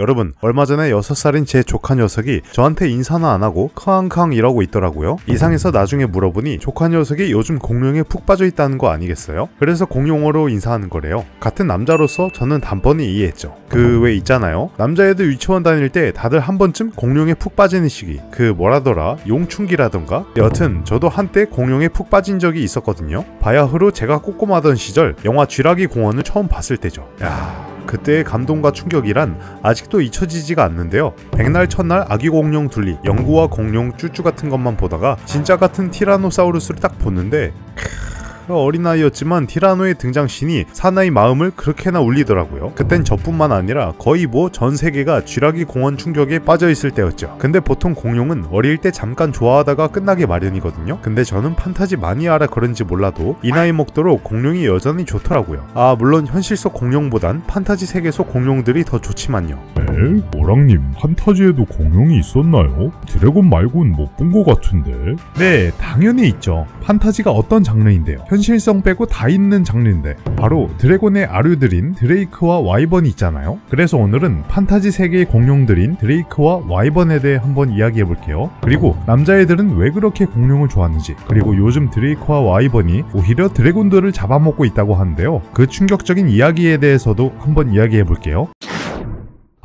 여러분, 얼마 전에 6살인 제 조카 녀석이 저한테 인사는 안 하고 크앙캉 이러고 있더라고요. 이상해서 나중에 물어보니 조카 녀석이 요즘 공룡에 푹 빠져 있다는 거 아니겠어요? 그래서 공룡어로 인사하는 거래요. 같은 남자로서 저는 단번에 이해했죠. 그 왜 있잖아요. 남자애들 유치원 다닐 때 다들 한 번쯤 공룡에 푹 빠지는 시기. 그 뭐라더라? 용충기라던가? 여튼 저도 한때 공룡에 푹 빠진 적이 있었거든요. 바야흐로 제가 꼬꼬마던 시절 영화 쥐라기 공원을 처음 봤을 때죠. 야 그때의 감동과 충격이란 아직도 잊혀지지가 않는데요. 백날 첫날 아기 공룡 둘리, 영구와 공룡 쭈쭈 같은 것만 보다가 진짜 같은 티라노사우루스를 딱 보는데 어린아이였지만 티라노의 등장신이 사나이 마음을 그렇게나 울리더라고요. 그땐 저뿐만 아니라 거의 뭐 전 세계가 쥐라기 공원 충격에 빠져있을 때였죠. 근데 보통 공룡은 어릴 때 잠깐 좋아하다가 끝나게 마련이거든요. 근데 저는 판타지 마니아라 그런지 몰라도 이 나이 먹도록 공룡이 여전히 좋더라고요. 아 물론 현실 속 공룡보단 판타지 세계 속 공룡들이 더 좋지만요. 에? 오랑님 판타지에도 공룡이 있었나요? 드래곤 말고는 못 본 것 같은데 네, 당연히 있죠. 판타지가 어떤 장르인데요. 현실성 빼고 다 있는 장르인데 바로 드래곤의 아류들인 드레이크와 와이번이 있잖아요. 그래서 오늘은 판타지 세계의 공룡들인 드레이크와 와이번에 대해 한번 이야기해 볼게요. 그리고 남자애들은 왜 그렇게 공룡을 좋아하는지 그리고 요즘 드레이크와 와이번이 오히려 드래곤들을 잡아먹고 있다고 하는데요. 그 충격적인 이야기에 대해서도 한번 이야기해 볼게요.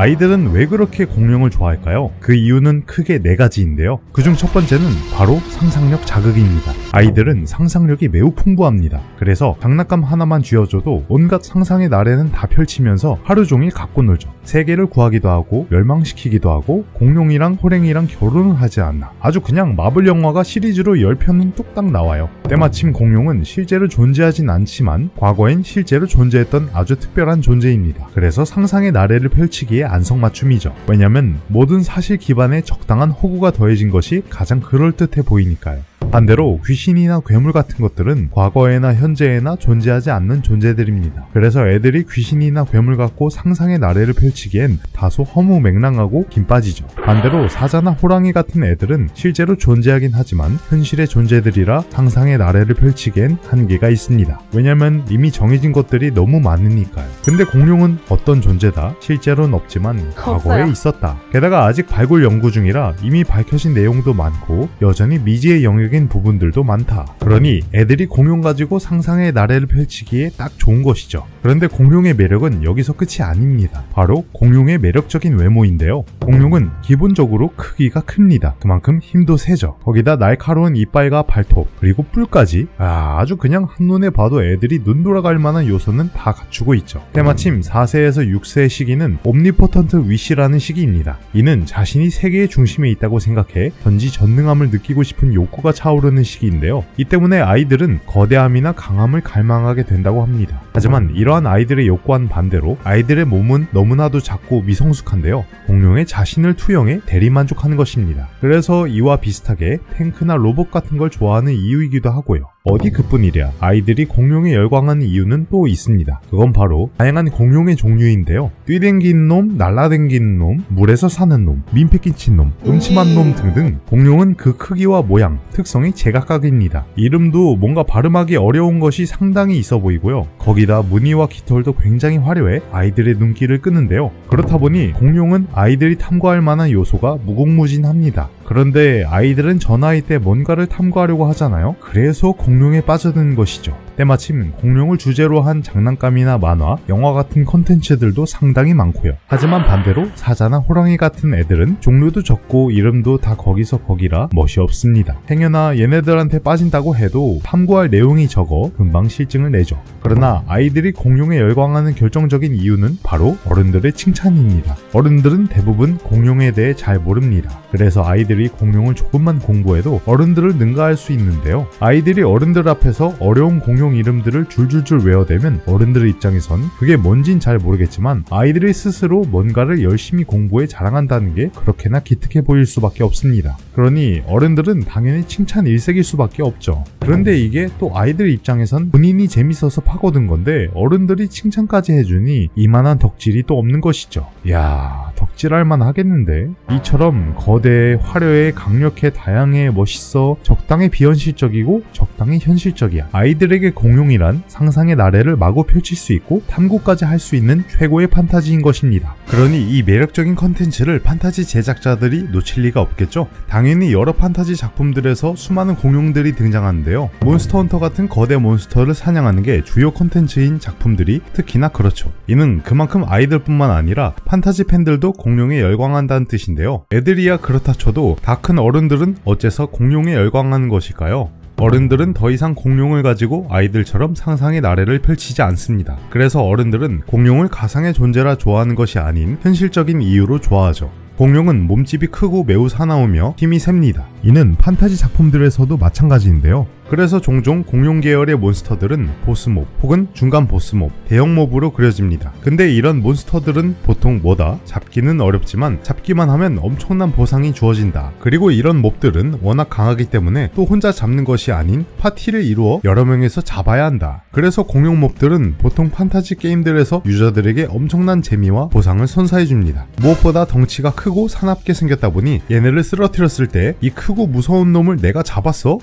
아이들은 왜 그렇게 공룡을 좋아할까요? 그 이유는 크게 네 가지인데요. 그중 첫 번째는 바로 상상력 자극입니다. 아이들은 상상력이 매우 풍부합니다. 그래서 장난감 하나만 쥐어줘도 온갖 상상의 나래는 다 펼치면서 하루 종일 갖고 놀죠. 세계를 구하기도 하고 멸망시키기도 하고 공룡이랑 호랭이랑 결혼을 하지 않나. 아주 그냥 마블 영화가 시리즈로 10편은 뚝딱 나와요. 때마침 공룡은 실제로 존재하진 않지만 과거엔 실제로 존재했던 아주 특별한 존재입니다. 그래서 상상의 나래를 펼치기에 안성맞춤이죠. 왜냐면 모든 사실 기반에 적당한 호구가 더해진 것이 가장 그럴듯해 보이니까요. 반대로 귀신이나 괴물 같은 것들은 과거에나 현재에나 존재하지 않는 존재들입니다. 그래서 애들이 귀신이나 괴물 같고 상상의 나래를 펼치기엔 다소 허무맹랑하고 긴 빠지죠. 반대로 사자나 호랑이 같은 애들은 실제로 존재하긴 하지만 현실의 존재들이라 상상의 나래를 펼치기엔 한계가 있습니다. 왜냐면 이미 정해진 것들이 너무 많으니까요. 근데 공룡은 어떤 존재다? 실제로는 없지만 과거에 없어요. 있었다. 게다가 아직 발굴 연구 중이라 이미 밝혀진 내용도 많고 여전히 미지의 영역인 부분들도 많다. 그러니 애들이 공룡 가지고 상상의 나래를 펼치기에 딱 좋은 것이죠. 그런데 공룡의 매력은 여기서 끝이 아닙니다. 바로 공룡의 매력적인 외모인데요. 공룡은 기본적으로 크기가 큽니다. 그만큼 힘도 세죠. 거기다 날카로운 이빨과 발톱, 그리고 뿔까지 아, 아주 그냥 한눈에 봐도 애들이 눈 돌아갈 만한 요소는 다 갖추고 있죠. 때마침 4세에서 6세의 시기는 옴니포턴트 위시라는 시기입니다. 이는 자신이 세계의 중심에 있다고 생각해 전지전능함을 느끼고 싶은 욕구가 차오 르는 시기인데요. 이 때문에 아이들은 거대함이나 강함을 갈망하게 된다고 합니다. 하지만 이러한 아이들의 욕구와는 반대로 아이들의 몸은 너무나도 작고 미성숙한데요. 공룡의 자신을 투영해 대리만족하는 것입니다. 그래서 이와 비슷하게 탱크나 로봇 같은 걸 좋아하는 이유이기도 하고요. 어디 그뿐이랴 아이들이 공룡에 열광하는 이유는 또 있습니다. 그건 바로 다양한 공룡의 종류인데요. 뛰댕기는 놈, 날라댕기는 놈, 물에서 사는 놈, 민폐 끼친 놈, 음침한 놈 등등 공룡은 그 크기와 모양, 특성이 제각각입니다. 이름도 뭔가 발음하기 어려운 것이 상당히 있어 보이고요. 거기다 무늬와 깃털도 굉장히 화려해 아이들의 눈길을 끄는데요. 그렇다 보니 공룡은 아이들이 탐구할 만한 요소가 무궁무진합니다. 그런데 아이들은 저 나이 때 뭔가를 탐구하려고 하잖아요. 그래서 공 룡에 빠져드는 것이죠. 때마침 공룡을 주제로 한 장난감이나 만화, 영화 같은 컨텐츠들도 상당히 많고요. 하지만 반대로 사자나 호랑이 같은 애들은 종류도 적고 이름도 다 거기서 거기라 멋이 없습니다. 행여나 얘네들한테 빠진다고 해도 탐구할 내용이 적어 금방 실증을 내죠. 그러나 아이들이 공룡에 열광하는 결정적인 이유는 바로 어른들의 칭찬입니다. 어른들은 대부분 공룡에 대해 잘 모릅니다. 그래서 아이들이 공룡을 조금만 공부해도 어른들을 능가할 수 있는데요. 아이들이 어른들 앞에서 어려운 공룡 이름들을 줄줄줄 외워대면 어른들 입장에선 그게 뭔진 잘 모르겠지만 아이들이 스스로 뭔가를 열심히 공부해 자랑한다는 게 그렇게나 기특해 보일 수밖에 없습니다. 그러니 어른들은 당연히 칭찬 일색일 수밖에 없죠. 그런데 이게 또 아이들 입장에선 본인이 재밌어서 파고든 건데 어른들이 칭찬까지 해주니 이만한 덕질이 또 없는 것이죠. 이야 덕질할 만 하겠는데 이처럼 거대, 화려해, 강력해, 다양해, 멋있어 적당히 비현실적이고 적당히 현실적이야. 아이들에게 공룡이란 상상의 나래를 마구 펼칠 수 있고 탐구까지 할 수 있는 최고의 판타지인 것입니다. 그러니 이 매력적인 컨텐츠를 판타지 제작자들이 놓칠 리가 없겠죠. 당연히 여러 판타지 작품들에서 수많은 공룡들이 등장하는데요. 몬스터 헌터 같은 거대 몬스터를 사냥하는 게 주요 컨텐츠인 작품들이 특히나 그렇죠. 이는 그만큼 아이들뿐만 아니라 판타지 팬들도 공룡에 열광한다는 뜻인데요. 애들이야 그렇다 쳐도 다 큰 어른들은 어째서 공룡에 열광하는 것일까요? 어른들은 더 이상 공룡을 가지고 아이들처럼 상상의 나래를 펼치지 않습니다. 그래서 어른들은 공룡을 가상의 존재라 좋아하는 것이 아닌 현실적인 이유로 좋아하죠. 공룡은 몸집이 크고 매우 사나우며 힘이 셉니다. 이는 판타지 작품들에서도 마찬가지인데요. 그래서 종종 공룡 계열의 몬스터들은 보스몹 혹은 중간 보스몹, 대형몹으로 그려집니다. 근데 이런 몬스터들은 보통 뭐다? 잡기는 어렵지만 잡기만 하면 엄청난 보상이 주어진다. 그리고 이런 몹들은 워낙 강하기 때문에 또 혼자 잡는 것이 아닌 파티를 이루어 여러 명에서 잡아야 한다. 그래서 공룡 몹들은 보통 판타지 게임들에서 유저들에게 엄청난 재미와 보상을 선사해줍니다. 무엇보다 덩치가 크고 사납게 생겼다 보니 얘네를 쓰러뜨렸을 때 이 크고 무서운 놈을 내가 잡았어?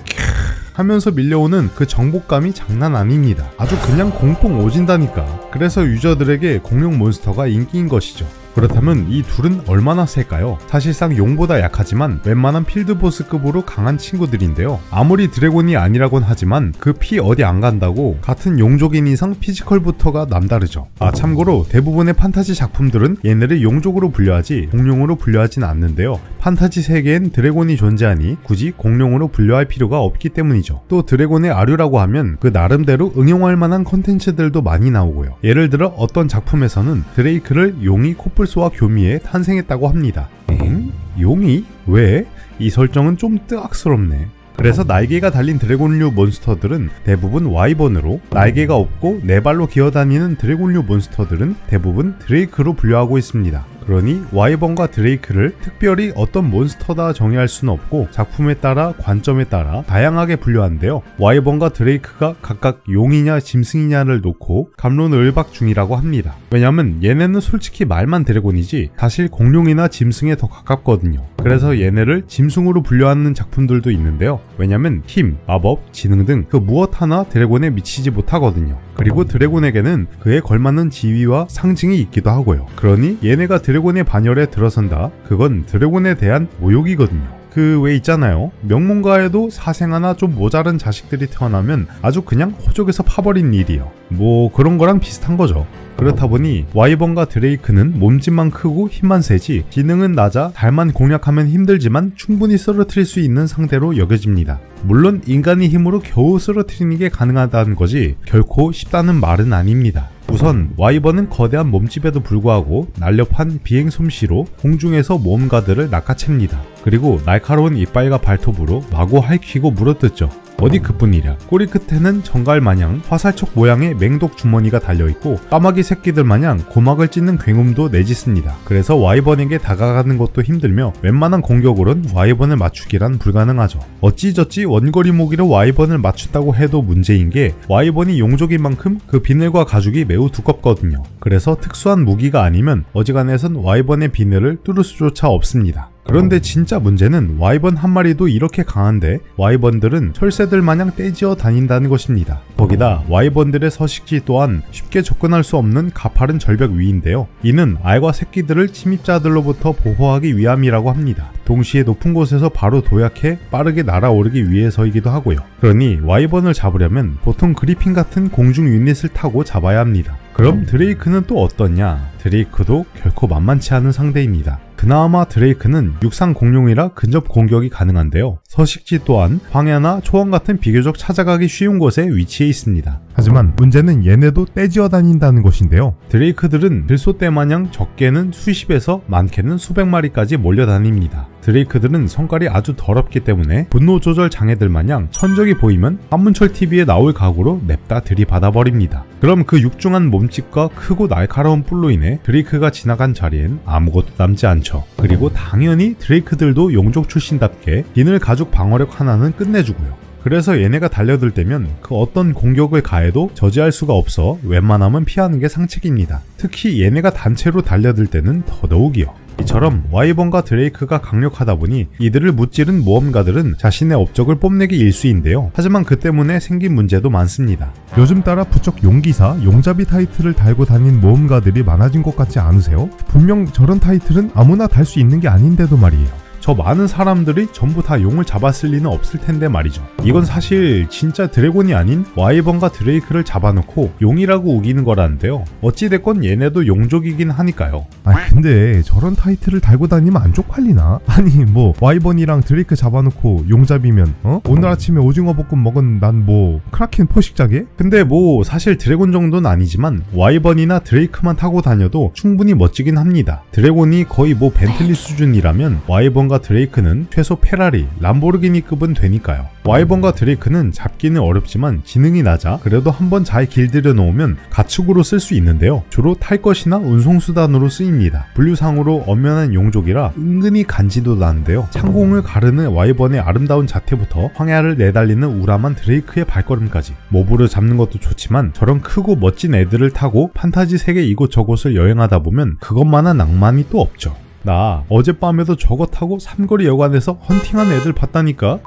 하면서 밀려오는 그 정복감이 장난 아닙니다. 아주 그냥 공뽕 오진다니까. 그래서 유저들에게 공룡 몬스터가 인기인 것이죠. 그렇다면 이 둘은 얼마나 셀까요? 사실상 용보다 약하지만 웬만한 필드보스급으로 강한 친구들인데요. 아무리 드래곤이 아니라곤 하지만 그 피 어디 안 간다고 같은 용족인 이상 피지컬부터가 남다르죠. 아 참고로 대부분의 판타지 작품들은 얘네를 용족으로 분류하지 공룡으로 분류하진 않는데요. 판타지 세계엔 드래곤이 존재하니 굳이 공룡으로 분류할 필요가 없기 때문이죠. 또 드래곤의 아류라고 하면 그 나름대로 응용할 만한 컨텐츠들도 많이 나오고요. 예를 들어 어떤 작품에서는 드레이크를 용이 코뿔소와 교미해 탄생했다고 합니다. 엥? 용이? 왜? 이 설정은 좀 뜨악스럽네. 그래서 날개가 달린 드래곤류 몬스터들은 대부분 와이번으로 날개가 없고 네 발로 기어다니는 드래곤류 몬스터들은 대부분 드레이크로 분류하고 있습니다. 그러니 와이번과 드레이크를 특별히 어떤 몬스터다 정의할 수는 없고 작품에 따라 관점에 따라 다양하게 분류하는데요. 와이번과 드레이크가 각각 용이냐 짐승이냐를 놓고 갑론을박 중이라고 합니다. 왜냐면 얘네는 솔직히 말만 드래곤이지 사실 공룡이나 짐승에 더 가깝거든요. 그래서 얘네를 짐승으로 분류하는 작품들도 있는데요. 왜냐면 힘, 마법, 지능 등 그 무엇 하나 드래곤에 미치지 못하거든요. 그리고 드래곤에게는 그에 걸맞는 지위와 상징이 있기도 하고요. 그러니 얘네가 드래곤의 반열에 들어선다. 그건 드래곤에 대한 모욕이거든요. 그 왜 있잖아요. 명문가에도 사생아나 좀 모자른 자식들이 태어나면 아주 그냥 호적에서 파버린 일이요. 뭐 그런 거랑 비슷한 거죠. 그렇다 보니 와이번과 드레이크는 몸집만 크고 힘만 세지 지능은 낮아 잘만 공략하면 힘들지만 충분히 쓰러뜨릴 수 있는 상대로 여겨집니다. 물론 인간의 힘으로 겨우 쓰러뜨리는 게 가능하다는 거지 결코 쉽다는 말은 아닙니다. 우선 와이번은 거대한 몸집에도 불구하고 날렵한 비행 솜씨로 공중에서 모험가들을 낚아챕니다. 그리고 날카로운 이빨과 발톱으로 마구 핥히고 물어뜯죠. 어디 그뿐이랴. 꼬리 끝에는 정갈 마냥 화살촉 모양의 맹독 주머니가 달려있고 까마귀 새끼들 마냥 고막을 찢는 굉음도 내짓습니다. 그래서 와이번에게 다가가는 것도 힘들며 웬만한 공격으론 와이번을 맞추기란 불가능하죠. 어찌저찌 원거리 무기로 와이번을 맞춘다고 해도 문제인 게 와이번이 용족인 만큼 그 비늘과 가죽이 매우 두껍거든요. 그래서 특수한 무기가 아니면 어지간해선 와이번의 비늘을 뚫을 수조차 없습니다. 그런데 진짜 문제는 와이번 한 마리도 이렇게 강한데 와이번들은 철새들 마냥 떼지어 다닌다는 것입니다. 거기다 와이번들의 서식지 또한 쉽게 접근할 수 없는 가파른 절벽 위인데요. 이는 알과 새끼들을 침입자들로부터 보호하기 위함이라고 합니다. 동시에 높은 곳에서 바로 도약해 빠르게 날아오르기 위해서이기도 하고요. 그러니 와이번을 잡으려면 보통 그리핀 같은 공중 유닛을 타고 잡아야 합니다. 그럼 드레이크는 또 어떠냐? 드레이크도 결코 만만치 않은 상대입니다. 그나마 드레이크는 육상 공룡이라 근접 공격이 가능한데요. 서식지 또한 황야나 초원 같은 비교적 찾아가기 쉬운 곳에 위치해 있습니다. 하지만 문제는 얘네도 떼지어 다닌다는 것인데요. 드레이크들은 들소 떼 마냥 적게는 수십에서 많게는 수백 마리까지 몰려다닙니다. 드레이크들은 성깔이 아주 더럽기 때문에 분노 조절 장애들 마냥 천적이 보이면 한문철 TV에 나올 각오로 냅다 들이받아버립니다. 그럼 그 육중한 몸집과 크고 날카로운 뿔로 인해 드레이크가 지나간 자리엔 아무것도 남지 않죠. 그리고 당연히 드레이크들도 용족 출신답게 비늘 가죽 방어력 하나는 끝내주고요. 그래서 얘네가 달려들 때면 그 어떤 공격을 가해도 저지할 수가 없어 웬만하면 피하는 게 상책입니다. 특히 얘네가 단체로 달려들 때는 더더욱이요. 이처럼 와이번과 드레이크가 강력하다 보니 이들을 무찌른 모험가들은 자신의 업적을 뽐내기 일수인데요. 하지만 그 때문에 생긴 문제도 많습니다. 요즘 따라 부쩍 용기사, 용잡이 타이틀을 달고 다닌 모험가들이 많아진 것 같지 않으세요? 분명 저런 타이틀은 아무나 달 수 있는 게 아닌데도 말이에요. 저 많은 사람들이 전부 다 용을 잡았을 리는 없을 텐데 말이죠. 이건 사실 진짜 드래곤이 아닌 와이번과 드레이크를 잡아놓고 용이라고 우기는 거라는데요. 어찌됐건 얘네도 용족이긴 하니까요. 아 근데 저런 타이틀을 달고 다니면 안 쪽팔리나? 아니 뭐 와이번이랑 드레이크 잡아놓고 용잡이면 어? 오늘 아침에 오징어 볶음 먹은 난 뭐 크라켄 포식자게? 근데 뭐 사실 드래곤 정도는 아니지만 와이번이나 드레이크만 타고 다녀도 충분히 멋지긴 합니다. 드래곤이 거의 뭐 벤틀리 수준이라면 와이번과 드레이크는 최소 페라리, 람보르기니급은 되니까요. 와이번과 드레이크는 잡기는 어렵지만 지능이 낮아 그래도 한번 잘 길들여 놓으면 가축으로 쓸 수 있는데요. 주로 탈 것이나 운송수단으로 쓰입니다. 분류상으로 엄연한 용족이라 은근히 간지도 나는데요. 창공을 가르는 와이번의 아름다운 자태부터 황야를 내달리는 우람한 드레이크의 발걸음까지 모브를 잡는 것도 좋지만 저런 크고 멋진 애들을 타고 판타지 세계 이곳저곳을 여행하다 보면 그것만한 낭만이 또 없죠. 나 어젯밤에도 저거 타고 삼거리 여관에서 헌팅한 애들 봤다니까?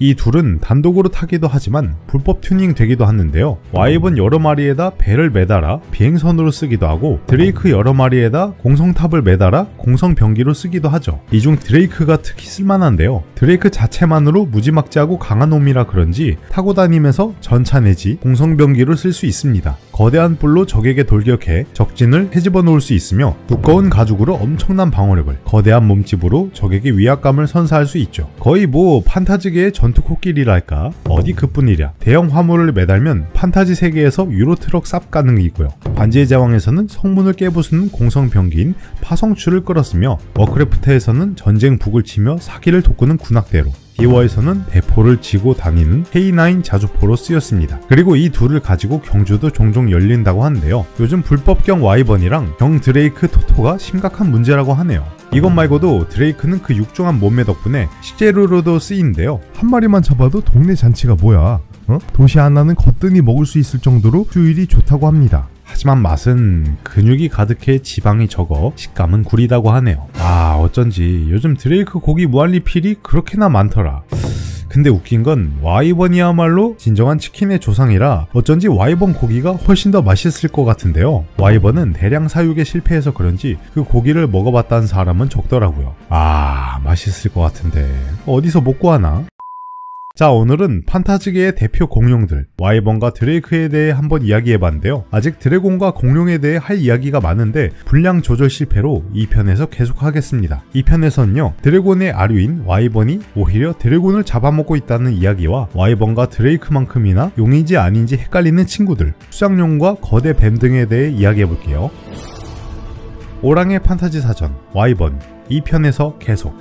이 둘은 단독으로 타기도 하지만 불법 튜닝 되기도 하는데요. 와이번 여러 마리에다 배를 매달아 비행선으로 쓰기도 하고 드레이크 여러 마리에다 공성탑을 매달아 공성병기로 쓰기도 하죠. 이 중 드레이크가 특히 쓸만한데요. 드레이크 자체만으로 무지막지하고 강한 놈이라 그런지 타고 다니면서 전차 내지 공성병기로 쓸 수 있습니다. 거대한 뿔로 적에게 돌격해 적진을 헤집어 놓을 수 있으며 두꺼운 가죽으로 엄청난 방어력을 거대한 몸집으로 적에게 위압감을 선사할 수 있죠. 거의 뭐 판타지계의 전투 코끼리랄까 어디 그뿐이랴 대형 화물을 매달면 판타지 세계에서 유로트럭 쌉 가능이고요. 반지의 제왕에서는 성문을 깨부수는 공성 병기인 파성추를 끌었으며 워크래프트에서는 전쟁 북을 치며 사기를 돋구는 군악대로 디워에서는 대포를 지고 다니는 K9 자주포로 쓰였습니다. 그리고 이 둘을 가지고 경주도 종종 열린다고 하는데요. 요즘 불법 경와이번이랑 경드레이크 토토가 심각한 문제라고 하네요. 이것 말고도 드레이크는 그 육중한 몸매 덕분에 식재료로도 쓰이는데요. 한 마리만 잡아도 동네 잔치가 뭐야? 어? 도시 하나는 거뜬히 먹을 수 있을 정도로 수율이 좋다고 합니다. 하지만 맛은 근육이 가득해 지방이 적어 식감은 구리다고 하네요. 아 어쩐지 요즘 드레이크 고기 무한리필이 그렇게나 많더라. 근데 웃긴 건 와이번이야말로 진정한 치킨의 조상이라 어쩐지 와이번 고기가 훨씬 더 맛있을 것 같은데요. 와이번은 대량 사육에 실패해서 그런지 그 고기를 먹어봤다는 사람은 적더라고요. 아 맛있을 것 같은데 어디서 못 구하나? 자 오늘은 판타지계의 대표 공룡들 와이번과 드레이크에 대해 한번 이야기해봤는데요. 아직 드래곤과 공룡에 대해 할 이야기가 많은데 분량 조절 실패로 2편에서 계속하겠습니다. 2편에서는요 드래곤의 아류인 와이번이 오히려 드래곤을 잡아먹고 있다는 이야기와 와이번과 드레이크만큼이나 용인지 아닌지 헷갈리는 친구들 수장용과 거대 뱀 등에 대해 이야기해볼게요. 오랑의 판타지 사전 와이번. 2편에서 계속